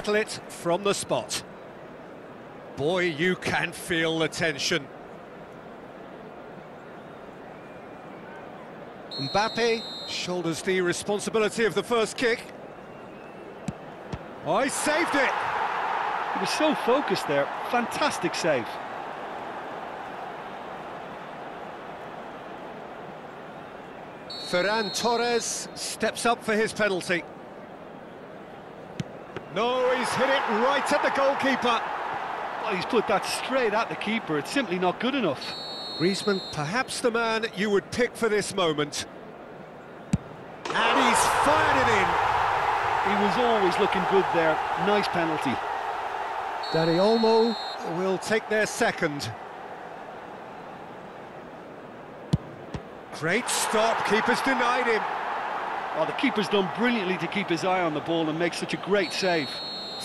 Settle it from the spot. Boy, you can feel the tension. Mbappe shoulders the responsibility of the first kick. Oh, he saved it! He was so focused there. Fantastic save. Ferran Torres steps up for his penalty. No, he's hit it right at the goalkeeper. Well, he's put that straight at the keeper. It's simply not good enough. Griezmann, perhaps the man you would pick for this moment. And he's fired it in. He was always looking good there. Nice penalty. Dani Olmo will take their second. Great stop, keeper's denied him. Oh, the keeper's done brilliantly to keep his eye on the ball and make such a great save.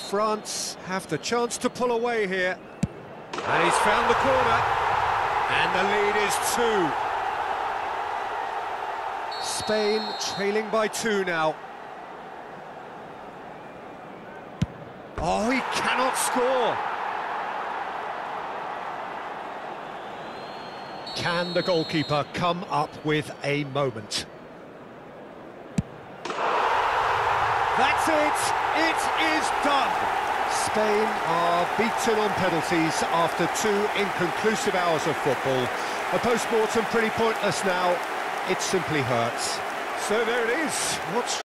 France have the chance to pull away here. And he's found the corner. And the lead is two. Spain trailing by two now. Oh, he cannot score. Can the goalkeeper come up with a moment? That's it! It is done! Spain are beaten on penalties after two inconclusive hours of football. A post-mortem pretty pointless now. It simply hurts. So there it is. What's